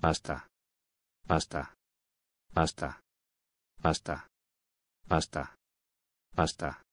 Basta. Basta. Basta. Basta. Basta. Basta.